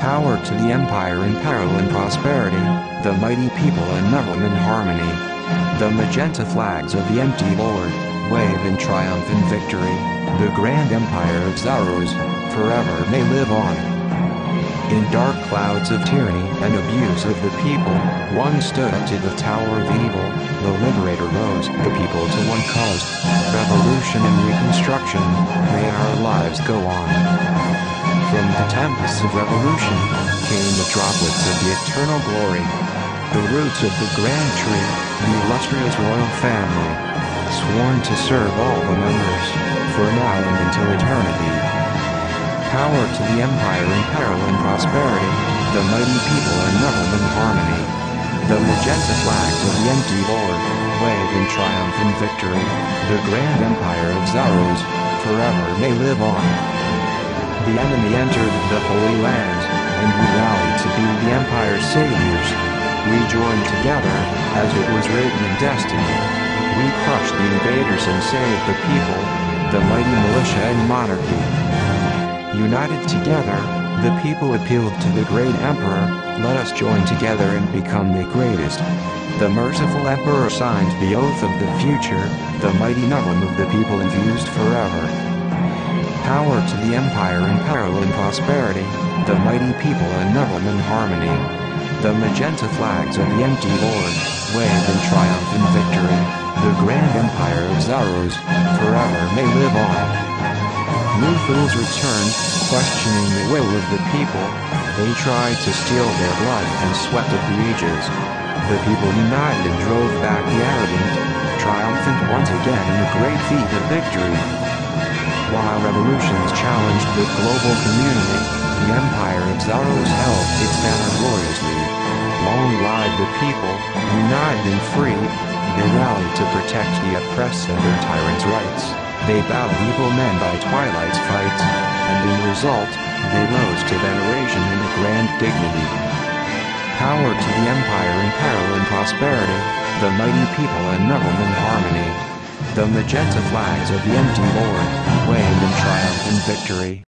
Power to the empire in peril and prosperity, the mighty people in Novem in harmony. The magenta flags of the empty lord, wave in triumph and victory. The grand empire of Zaros, forever may live on. In dark clouds of tyranny and abuse of the people, one stood up to the tower of evil, the liberator rose the people to one cause, revolution and reconstruction, may our lives go on. Tempests of revolution, came the droplets of the eternal glory, the roots of the grand tree, the illustrious royal family, sworn to serve all the members, for now and until eternity. Power to the empire in peril and prosperity, the mighty people in Novem in harmony. The magenta flags of the empty lord, wave in triumph and victory, the grand empire of Zaros, forever may live on. The enemy entered the Holy Land, and we rallied to be the empire's saviors. We joined together, as it was written in destiny. We crushed the invaders and saved the people, the mighty militia and monarchy. United together, the people appealed to the great emperor, let us join together and become the greatest. The merciful emperor signed the oath of the future, the mighty Novem of the people infused forever. Power to the empire in peril and prosperity, the mighty people in Novem in harmony. The magenta flags of the empty lord, wave in triumph and victory, the grand empire of Zaros, forever may live on. New fools returned, questioning the will of the people. They tried to steal their blood and sweat of the ages. The people united and drove back the arrogant, triumphant once again in a great feat of victory. While revolutions challenged the global community, the empire of Zaros held its banner gloriously. Long live the people, united and free, they rallied to protect the oppressed and their tyrants' rights. They bowed evil men by Twilight's fight, and in result, they rose to veneration and a grand dignity. Power to the empire in peril and prosperity, the mighty people in in harmony. The magenta flags of the empty lord, waved in triumph and victory.